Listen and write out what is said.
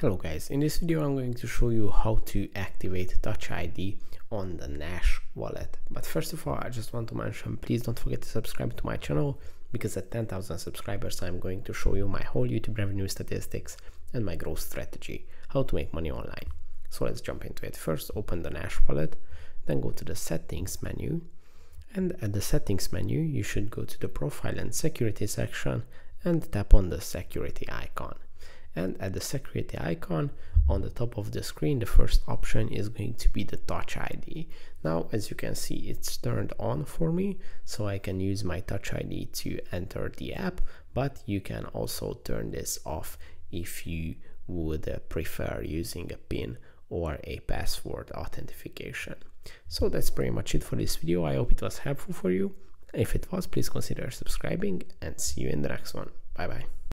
Hello guys, in this video I'm going to show you how to activate Touch ID on the Nash wallet. But first of all, I just want to mention, please don't forget to subscribe to my channel because at 10,000 subscribers I'm going to show you my whole YouTube revenue statistics and my growth strategy, how to make money online. So let's jump into it. First, open the Nash wallet, then go to the settings menu. And at the settings menu, you should go to the profile and security section and tap on the security icon and at the security icon on the top of the screen the first option is going to be the touch id now as you can see it's turned on for me so i can use my touch id to enter the app but you can also turn this off if you would uh, prefer using a pin or a password authentication. So that's pretty much it for this video. I hope it was helpful for you. If it was please consider subscribing and see you in the next one. Bye bye